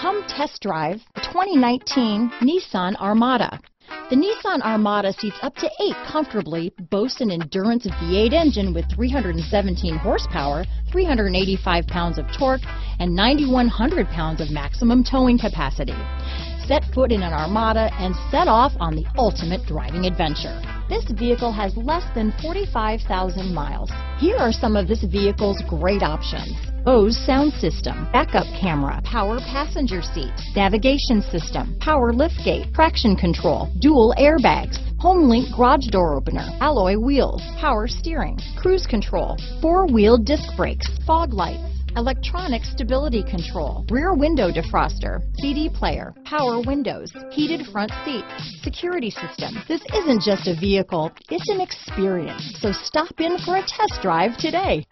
Come test drive the 2019 Nissan Armada. The Nissan Armada seats up to eight comfortably, boasts an endurance V8 engine with 317 horsepower, 385 pounds of torque, and 9,100 pounds of maximum towing capacity. Set foot in an Armada and set off on the ultimate driving adventure. This vehicle has less than 45,000 miles. Here are some of this vehicle's great options. Bose sound system, backup camera, power passenger seat, navigation system, power liftgate, traction control, dual airbags, HomeLink garage door opener, alloy wheels, power steering, cruise control, four-wheel disc brakes, fog lights, electronic stability control, rear window defroster, CD player, power windows, heated front seats, security system. This isn't just a vehicle, it's an experience. So stop in for a test drive today.